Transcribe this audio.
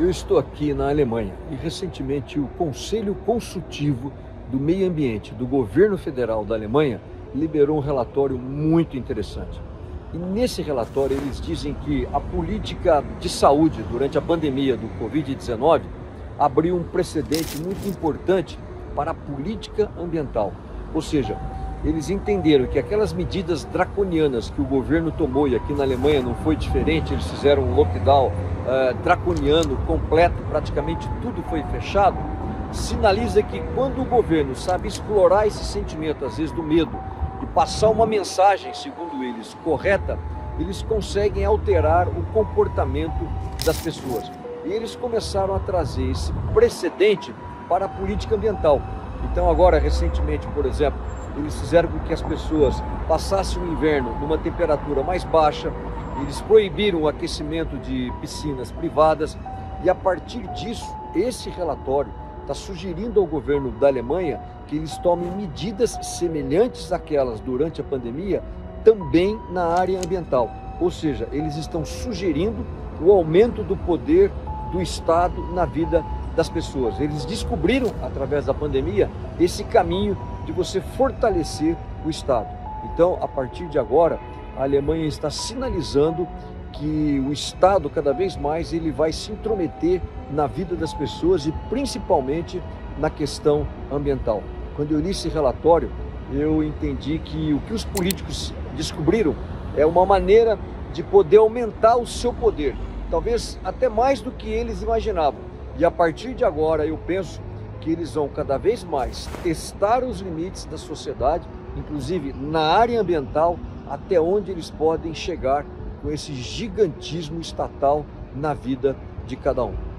Eu estou aqui na Alemanha e recentemente o Conselho Consultivo do Meio Ambiente do governo federal da Alemanha liberou um relatório muito interessante. E nesse relatório eles dizem que a política de saúde durante a pandemia do Covid-19 abriu um precedente muito importante para a política ambiental. Ou seja, eles entenderam que aquelas medidas draconianas que o governo tomou, e aqui na Alemanha não foi diferente, eles fizeram um lockdown uh, draconiano completo, praticamente tudo foi fechado, sinaliza que quando o governo sabe explorar esse sentimento, às vezes do medo, e passar uma mensagem, segundo eles, correta, eles conseguem alterar o comportamento das pessoas. E eles começaram a trazer esse precedente para a política ambiental. Então, agora, recentemente, por exemplo, eles fizeram com que as pessoas passassem o inverno numa temperatura mais baixa, eles proibiram o aquecimento de piscinas privadas e a partir disso, esse relatório está sugerindo ao governo da Alemanha que eles tomem medidas semelhantes àquelas durante a pandemia também na área ambiental. Ou seja, eles estão sugerindo o aumento do poder do Estado na vida das pessoas. Eles descobriram, através da pandemia, esse caminho de você fortalecer o Estado. Então, a partir de agora, a Alemanha está sinalizando que o Estado cada vez mais ele vai se intrometer na vida das pessoas e principalmente na questão ambiental. Quando eu li esse relatório, eu entendi que o que os políticos descobriram é uma maneira de poder aumentar o seu poder, talvez até mais do que eles imaginavam. E a partir de agora, eu penso que eles vão cada vez mais testar os limites da sociedade, inclusive na área ambiental, até onde eles podem chegar com esse gigantismo estatal na vida de cada um.